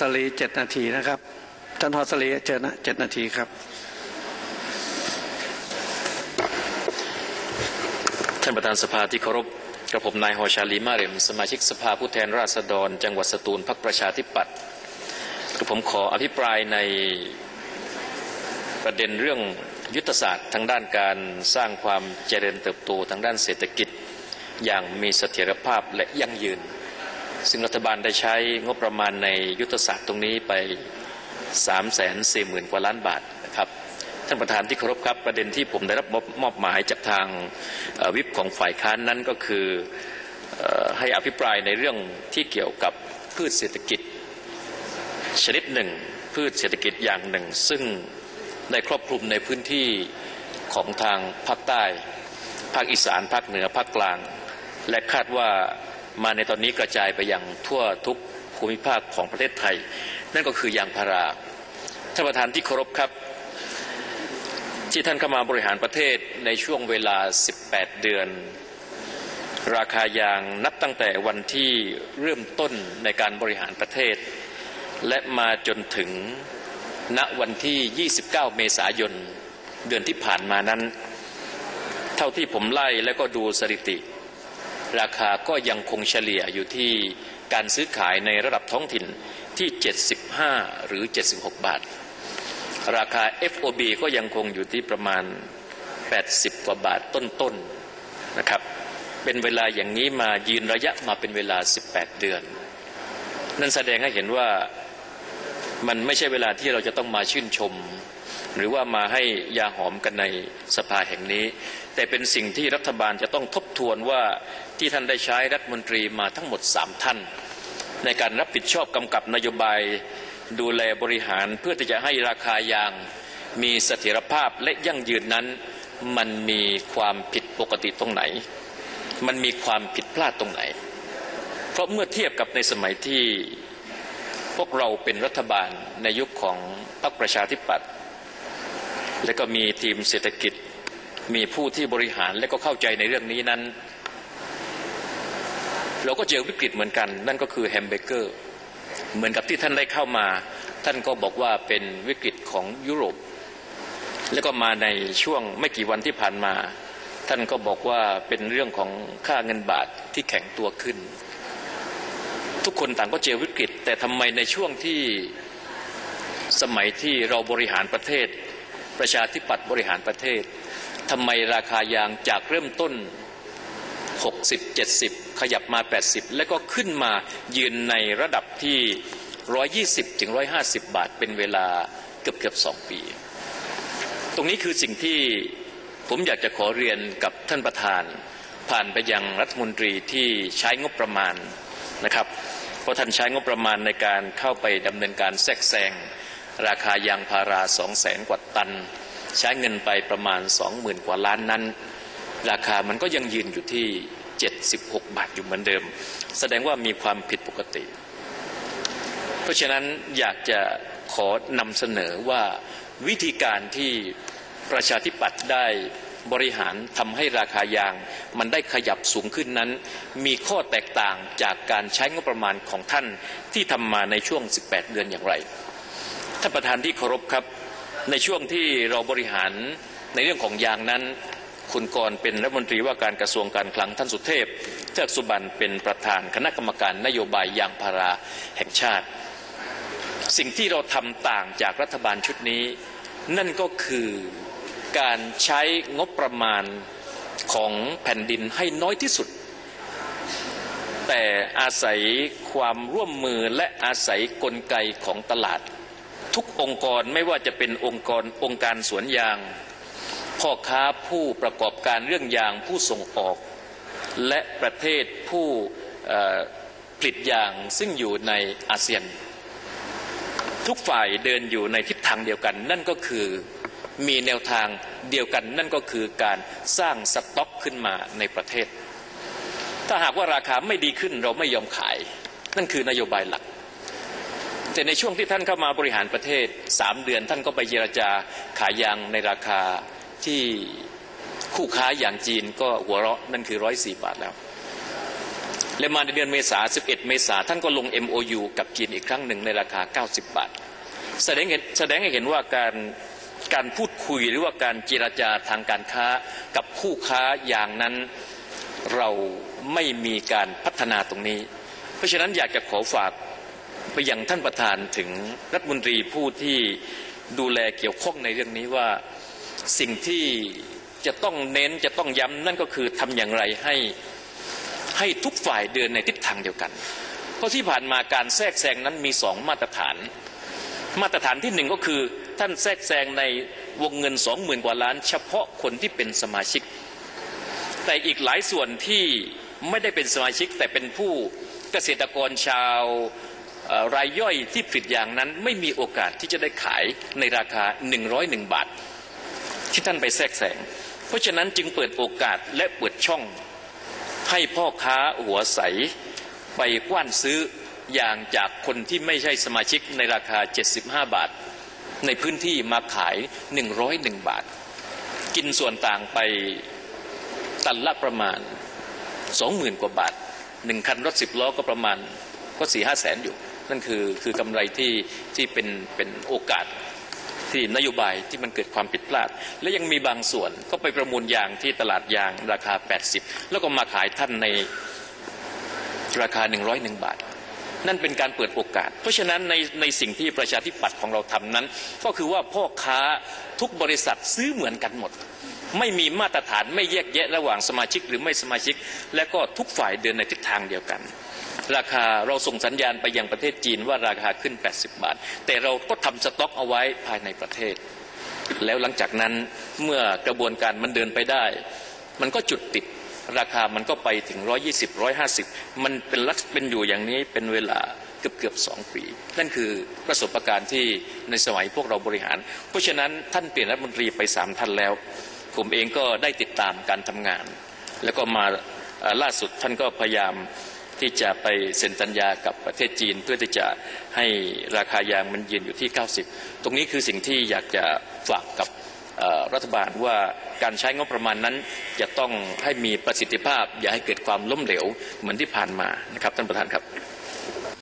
สลีเจ็ดนาทีนะครับท่านฮอสลีเจอนะเจ็ดนาทีครับ ท่านประธานสภาที่เคารพกระผมนายฮอชาลีมาเรมสมาชิกสภาผู้แทนราษฎร จังหวัดสตูลพรรคประชาธิปัตย์กระผมขออภิปรายในประเด็นเรื่องยุทธศาสตร์ทางด้านการสร้างความเจริญเติบโตทางด้านเศรษฐกิจ อย่างมีเสถียรภาพและยั่งยืน ซึ่งรัฐบาลได้ใช้งบประมาณในยุทธศาสตร์ตรงนี้ไป 3 4 0 0 0 0 กว่าล้านบาทนะครับท่านประธานที่เคารพครับประเด็นที่ผมได้รับมอบหมายจากทางวิปของฝ่ายค้านนั้นก็คือเอ่อให้อภิปรายในเรื่องที่เกี่ยวกับพืชเศรษฐกิจ ชนิดหนึ่ง พืชเศรษฐกิจอย่างหนึ่ง ซึ่งได้ครอบคลุมในพื้นที่ของทางภาคใต้ ภาคอีสาน ภาคเหนือภาคกลาง และคาดว่า มาในตอนนี้กระจายไปยังทั่วทุกภูมิภาคของประเทศไทย นั่นก็คือยางพาราท่านประธานที่เคารพครับ ที่ท่านเข้ามาบริหารประเทศในช่วงเวลา 18 เดือน ราคายางนับตั้งแต่วันที่เริ่มต้นในการบริหารประเทศ และมาจนถึงณวันที่ 29 เมษายนเดือนที่ผ่านมานั้น เท่าที่ผมไล่แล้วก็ดูสถิติ ราคาก็ยังคงเฉลี่ยอยู่ที่การซื้อขายในระดับท้องถิ่นที่ 75 หรือ 76 บาท ราคา FOB ก็ยังคงอยู่ที่ประมาณ 80 กว่าบาทต้นๆนะครับ เป็นเวลาอย่างนี้มายืนระยะมาเป็นเวลา 18 เดือน นั่นแสดงให้เห็นว่ามันไม่ใช่เวลาที่เราจะต้องมาชื่นชม หรือว่ามาให้ยาหอมกันในสภาแห่งนี้ แต่เป็นสิ่งที่รัฐบาลจะต้องทบทวนว่าที่ท่านได้ใช้รัฐมนตรีมาทั้งหมด 3 ท่าน ในการรับผิดชอบกำกับนโยบายดูแลบริหารเพื่อที่จะให้ราคายางมีเสถียรภาพและยั่งยืนนั้นมันมีความผิดปกติตรงไหน มันมีความผิดพลาดตรงไหน เพราะเมื่อเทียบกับในสมัยที่พวกเราเป็นรัฐบาลในยุคของพรรคประชาธิปัตย์ และก็มีทีมเศรษฐกิจ มีผู้ที่บริหารและก็เข้าใจในเรื่องนี้นั้น เราก็เจอวิกฤตเหมือนกัน นั่นก็คือแฮมเบเกอร์ เหมือนกับที่ท่านได้เข้ามา ท่านก็บอกว่าเป็นวิกฤตของยุโรป แล้วก็มาในช่วงไม่กี่วันที่ผ่านมา ท่านก็บอกว่าเป็นเรื่องของค่าเงินบาทที่แข็งตัวขึ้น ทุกคนต่างก็เจอวิกฤต แต่ทำไมในช่วงที่สมัยที่เราบริหารประเทศ ประชาธิปัตย์บริหารประเทศทำไมราคายางจากเริ่มต้น 60 70 ขยับมา 80 แล้วก็ขึ้นมายืนในระดับที่ 120 ถึง 150 บาทเป็นเวลาเกือบเกือบสองปี ตรงนี้คือสิ่งที่ผมอยากจะขอเรียนกับท่านประธาน ผ่านไปยังรัฐมนตรีที่ใช้งบประมาณนะครับ เพราะท่านใช้งบประมาณในการเข้าไปดำเนินการแทรกแซง ราคายางพารา2 0 0แสนกว่าตัน ใช้เงินไปประมาณ 20,000 กว่าล้านนั้น ราคามันก็ยังยืนอยู่ที่ 76 บาทอยู่เหมือนเดิม แสดงว่ามีความผิดปกติ เพราะฉะนั้นอยากจะขอนำเสนอว่าวิธีการที่ประชาธิปัตย์ได้บริหารทำให้ราคายาง มันได้ขยับสูงขึ้นนั้น มีข้อแตกต่างจากการใช้งบประมาณของท่านที่ทำมาในช่วง 18 เดือนอย่างไร ท่านประธานที่เคารพครับ ในช่วงที่เราบริหารในเรื่องของยางนั้น คุณกรเป็นรัฐมนตรีว่าการกระทรวงการคลังท่านสุเทพเทือกสุบรรณเป็นประธานคณะกรรมการนโยบายยางพาราแห่งชาติ สิ่งที่เราทำต่างจากรัฐบาลชุดนี้ นั่นก็คือการใช้งบประมาณของแผ่นดินให้น้อยที่สุด แต่อาศัยความร่วมมือและอาศัยกลไกของตลาด ทุกองค์กรไม่ว่าจะเป็นองค์กรองค์การสวนยาง พ่อค้าผู้ประกอบการเรื่องยางผู้ส่งออก และประเทศผู้ผลิตยางซึ่งอยู่ในอาเซียน ทุกฝ่ายเดินอยู่ในทิศทางเดียวกัน นั่นก็คือมีแนวทางเดียวกัน นั่นก็คือการสร้างสต็อกขึ้นมาในประเทศ ถ้าหากว่าราคาไม่ดีขึ้นเราไม่ยอมขาย นั่นคือนโยบายหลัก แต่ในช่วงที่ท่านเข้ามาบริหารประเทศสามเดือน ท่านก็ไปเจรจาขายยางในราคาที่คู่ค้าอย่างจีนก็หัวเราะนั่นคือร้อยสี่บาทแล้ว และมาในเดือนเมษา11 เมษาท่านก็ลง MOU กับจีนอีกครั้งหนึ่งในราคา 90 บาท แสดงเห็นแสดงให้เห็นว่าการการพูดคุยหรือว่าการเจรจาทางการค้ากับคู่ค้าอย่างนั้นเราไม่มีการพัฒนาตรงนี้ เพราะฉะนั้นอยากจะขอฝาก ไปยังท่านประธานถึงรัฐมนตรีผู้ที่ดูแลเกี่ยวข้องในเรื่องนี้ว่าสิ่งที่จะต้องเน้นจะต้องย้ำนั่นก็คือทำอย่างไรให้ให้ทุกฝ่ายเดินในทิศทางเดียวกัน เพราะที่ผ่านมาการแทรกแซงนั้นมีสองมาตรฐาน มาตรฐานที่หนึ่งก็คือท่านแทรกแซงในวงเงินสองหมื่นกว่าล้าน เฉพาะคนที่เป็นสมาชิก แต่อีกหลายส่วนที่ไม่ได้เป็นสมาชิกแต่เป็นผู้เกษตรกรชาว รายย่อยที่ผลิตอย่างนั้นไม่มีโอกาสที่จะได้ขายในราคา 101 บาท ที่ท่านไปแทรกแซงเพราะฉะนั้นจึงเปิดโอกาสและเปิดช่อง ให้พ่อค้าหัวใสไปกว้านซื้ออย่างจากคนที่ไม่ใช่สมาชิกในราคา 75 บาท ในพื้นที่มาขาย 101 บาท กินส่วนต่างไปตันละประมาณ 20,000 กว่าบาทหนึ่งคันรถสิบล้อก็ประมาณก็สี่ห้าแสนอยู่ นั่นคือคือกำไรที่ที่เป็นเป็นโอกาสที่นโยบายที่มันเกิดความผิดพลาด และยังมีบางส่วนก็ไปประมูลยางที่ตลาดยางราคา 80 แล้วก็มาขายท่านในราคา 101 บาท นั่นเป็นการเปิดโอกาส เพราะฉะนั้นในในสิ่งที่ประชาธิปัตย์ของเราทำนั้น ก็คือว่าพ่อค้าทุกบริษัทซื้อเหมือนกันหมด ไม่มีมาตรฐานไม่แยกแยะระหว่างสมาชิกหรือไม่สมาชิก และก็ทุกฝ่ายเดินในทิศทางเดียวกัน ราคาเราส่งสัญญาณไปยังประเทศจีนว่าราคาขึ้น 80 บาท แต่เราก็ทำสต็อกเอาไว้ภายในประเทศ แล้วหลังจากนั้นเมื่อกระบวนการมันเดินไปได้ มันก็จุดติดราคามันก็ไปถึง 120 150 มันเป็นลักษเป็นอยู่อย่างนี้เป็นเวลาเกือบเกือบสองปี นั่นคือประสบการณ์ที่ในสมัยพวกเราบริหาร เพราะฉะนั้นท่านเปลี่ยนรัฐมนตรีไปสามท่านแล้ว ผมเองก็ได้ติดตามการทำงาน แล้วก็มาล่าสุดท่านก็พยายาม ที่จะไปเซ็นสัญญากับประเทศจีน เพื่อที่จะให้ราคายางมันยืนอยู่ที่ 90 ตรงนี้คือสิ่งที่อยากจะฝากกับรัฐบาลว่าการใช้งบประมาณนั้นจะต้องให้มีประสิทธิภาพ อย่าให้เกิดความล้มเหลวเหมือนที่ผ่านมานะครับท่านประธานครับ